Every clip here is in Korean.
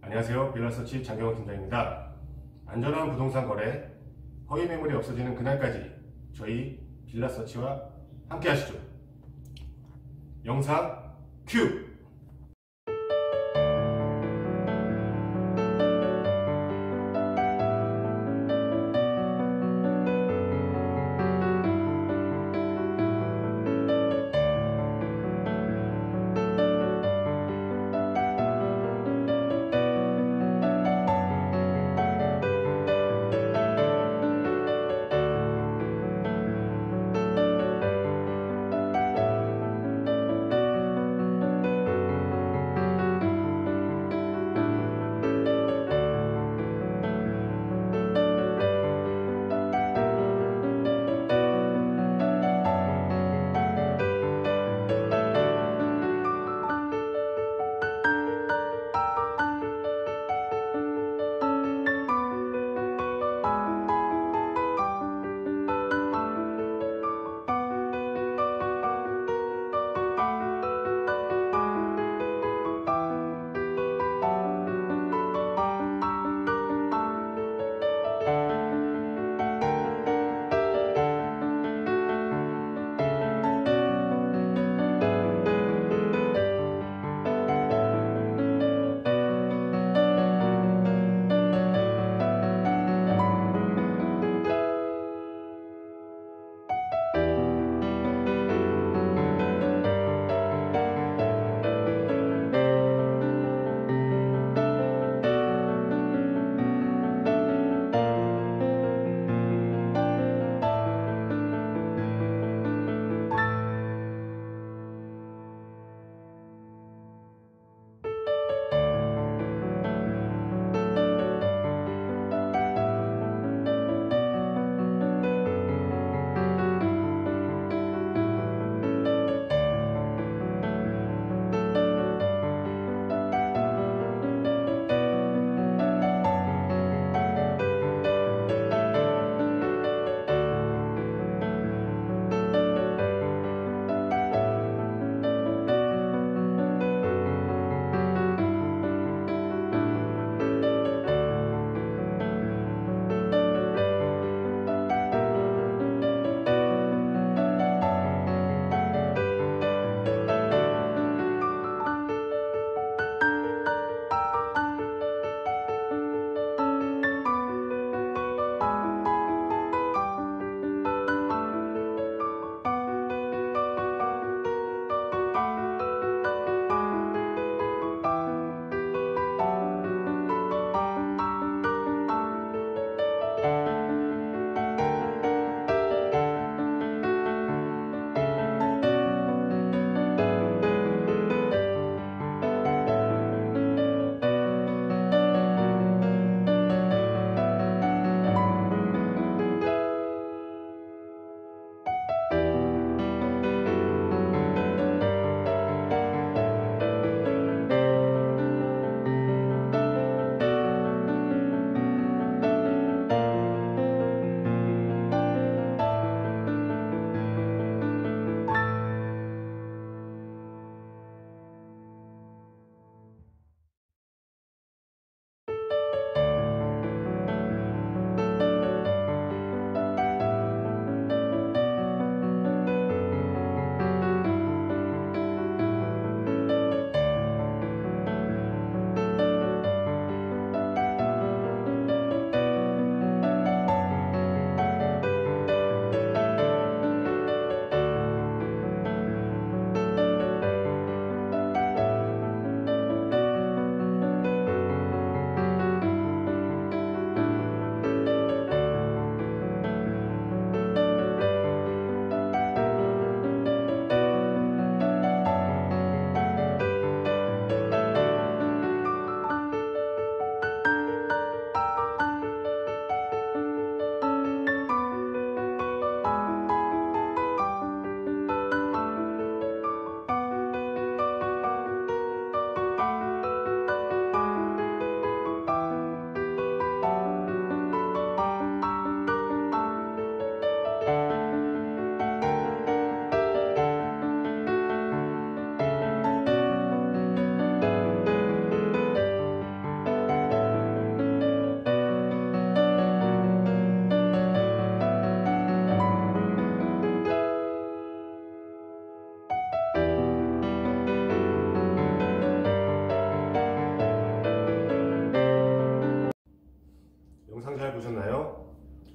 안녕하세요. 빌라서치 장경호 팀장입니다. 안전한 부동산 거래, 허위 매물이 없어지는 그날까지 저희 빌라서치와 함께 하시죠. 영상 큐!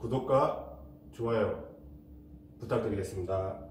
구독과 좋아요 부탁드리겠습니다.